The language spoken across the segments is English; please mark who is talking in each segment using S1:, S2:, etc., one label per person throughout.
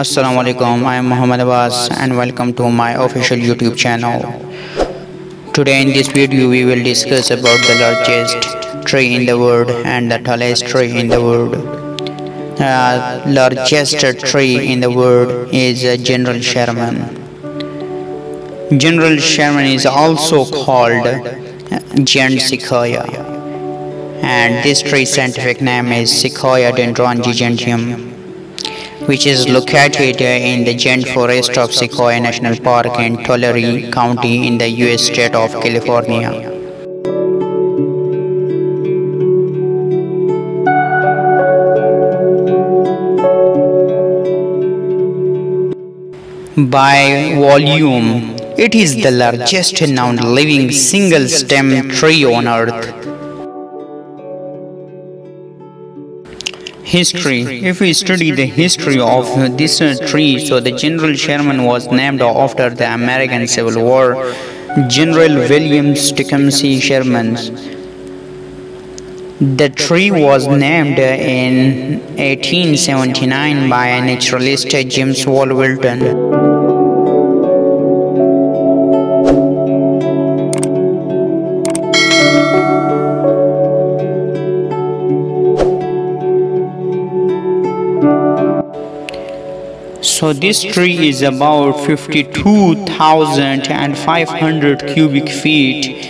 S1: Assalamu alaikum. I am Muhammad Abbas and welcome to my official YouTube channel. Today in this video we will discuss about the largest tree in the world and the tallest tree in the world. The largest tree in the world is uh, General Sherman. General Sherman is also called uh, giant sequoia and this tree's scientific name is Sequoiadendron giganteum which is located in the giant forest of Sequoia National Park in Tulare County in the US state of California. By volume, it is the largest known living single stem tree on earth. History If we study the history of this tree, so the General Sherman was named after the American Civil War. General William Tecumseh Sherman. The tree was named in 1879 by a naturalist James Wolverton. So this tree is about 52,500 cubic feet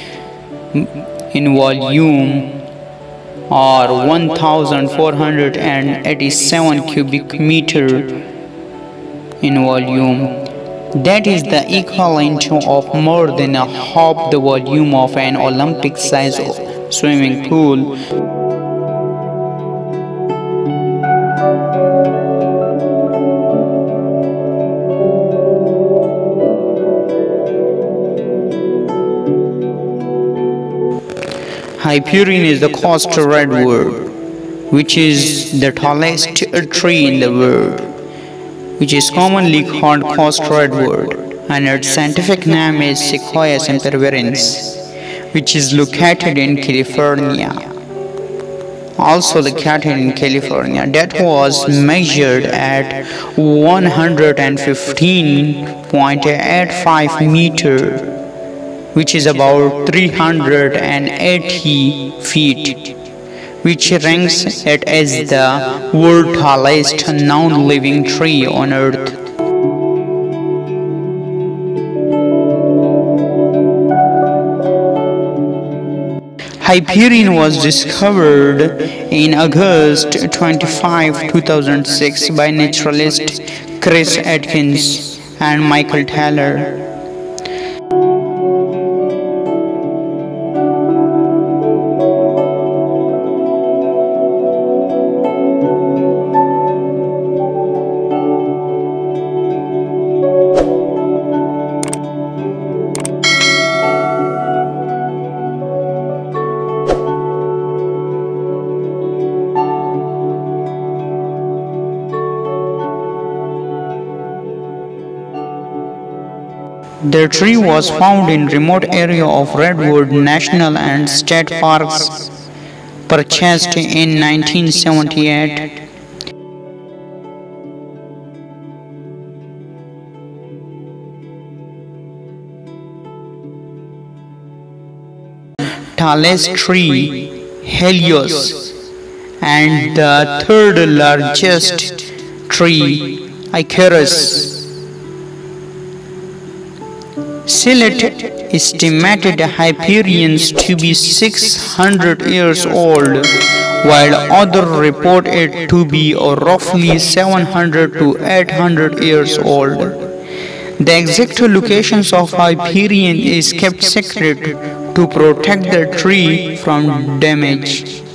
S1: in volume or 1487 cubic meter in volume. That is the equivalent of more than a half the volume of an Olympic sized swimming pool. Hyperion is the coast redwood, which is the tallest tree in the world, which is commonly called coast redwood, and its scientific name is Sequoia sempervirens, which is located in California. Also the located in California, that was measured at 115.85 meter which is about 380 feet, which ranks it as the world tallest known living tree on earth. Hyperion was discovered in August 25, 2006 by naturalist Chris Atkins and Michael Taylor. The tree was found in remote area of Redwood National and State Parks, purchased in 1978. Tallest tree, Helios, and the third largest tree, Icarus. Sillett estimated Hyperions to be 600 years old, while others report it to be roughly 700 to 800 years old. The exact locations of Hyperion is kept secret to protect the tree from damage.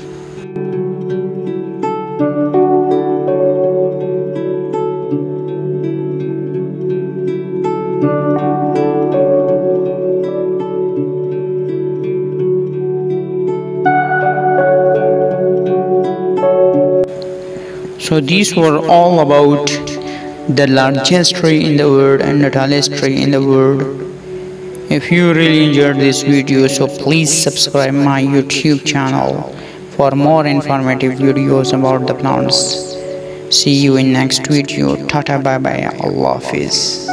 S1: So these were all about the largest tree in the world and the tallest tree in the world. If you really enjoyed this video so please subscribe my YouTube channel for more informative videos about the plants. see you in next video tata bye bye allah hafiz